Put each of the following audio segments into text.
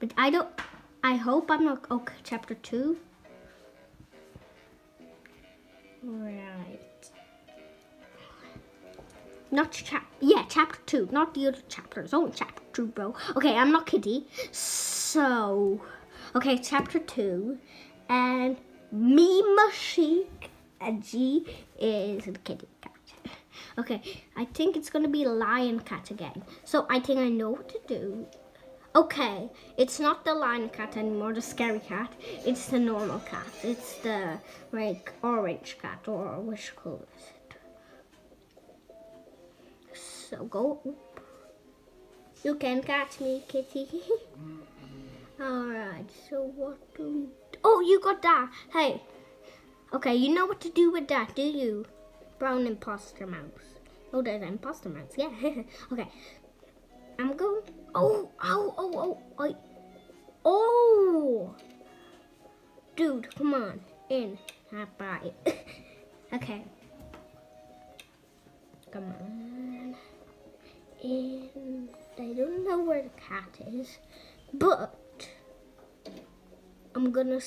But I don't. I hope I'm not. Okay, chapter two. Right. Not chap. Yeah, chapter two. Not the other chapters. Only chapter two, bro. Okay, I'm not Kitty. So, okay, chapter two, and me Mashik and G is the kitty cat. Okay, I think it's gonna be lion cat again. So I think I know what to do. Okay, it's not the lion cat anymore, the scary cat. It's the normal cat. It's the like orange cat or which color is it? So go. Up. You can catch me, kitty. Alright, so what do we do? Oh, you got that. Hey. Okay, you know what to do with that, do you? Brown imposter mouse. Oh, there's an imposter mouse. Yeah. okay. I'm going. Oh, oh, oh, oh, oh. Oh. Dude, come on. In. Ah, bye. okay. Come on. And I don't know where the cat is, but I'm gonna.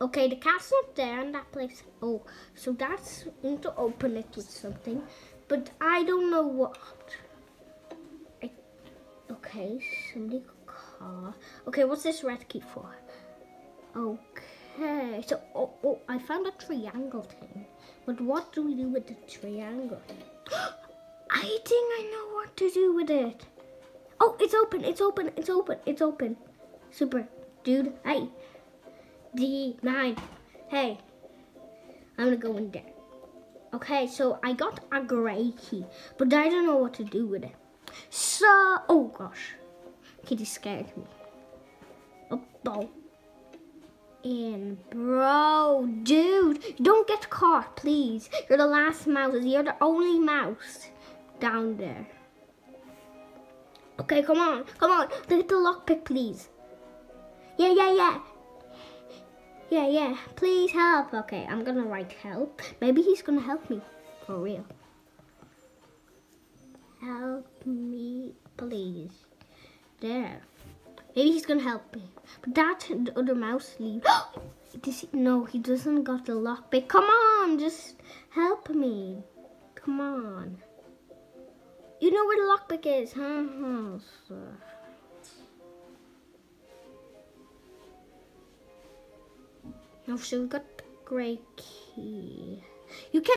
Okay, the cat's not there in that place. Oh, so that's I need to open it with something, but I don't know what. Okay, somebody car. Okay, what's this red key for? Okay, so oh, oh, I found a triangle thing, but what do we do with the triangle? I think I know what to do with it. Oh, it's open, it's open, it's open, it's open. Super, dude. Hey. D9. Hey. I'm gonna go in there. Okay, so I got a gray key, but I don't know what to do with it. So, oh gosh. Kitty scared me. Oh, oh. And bro, dude, don't get caught, please. You're the last mouse. You're the only mouse down there. Okay, come on, come on. Take the lockpick, please. Yeah, yeah, yeah. Yeah, yeah. Please help. Okay, I'm gonna write help. Maybe he's gonna help me. For real. Me, please. There. Maybe he's gonna help me. But that the other mouse leave. Does he, no, he doesn't got the lockpick. Come on, just help me. Come on. You know where the lockpick is, huh? Oh, No, oh, so we got the gray key. You can